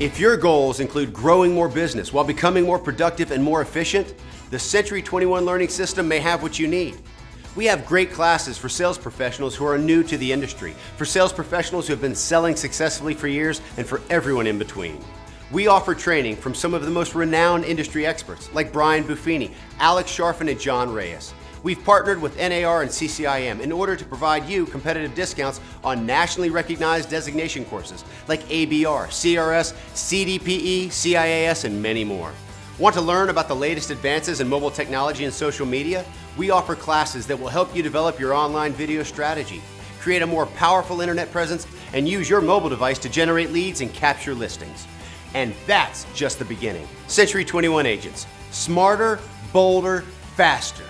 If your goals include growing more business while becoming more productive and more efficient, the Century 21 Learning System may have what you need. We have great classes for sales professionals who are new to the industry, for sales professionals who have been selling successfully for years, and for everyone in between. We offer training from some of the most renowned industry experts like Brian Buffini, Alex Charfen, and John Reyes. We've partnered with NAR and CCIM in order to provide you competitive discounts on nationally recognized designation courses like ABR, CRS, CDPE, CIAS, and many more. Want to learn about the latest advances in mobile technology and social media? We offer classes that will help you develop your online video strategy, create a more powerful internet presence, and use your mobile device to generate leads and capture listings. And that's just the beginning. Century 21 agents. Smarter, bolder, faster.